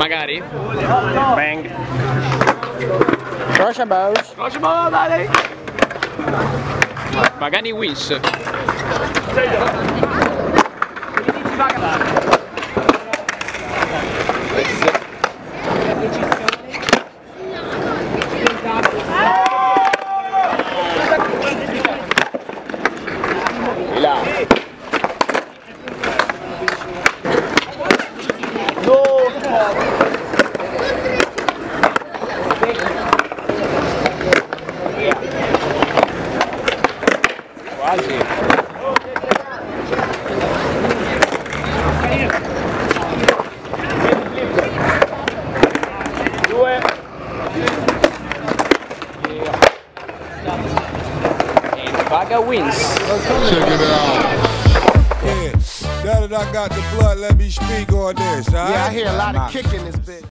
Magari? Bang. Croce balls. Croce balls, dai. Magani wins. Magani wins. Check it out. Yeah. Now that I got the blood, let me speak on this. Right? Yeah, I hear a lot of kicking this bitch.